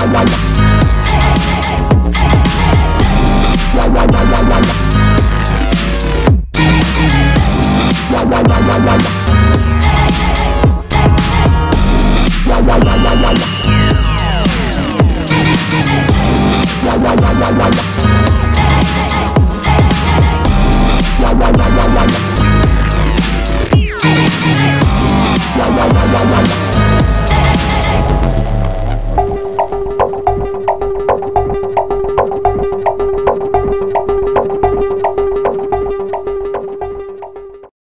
Wow, wow, wow, wow.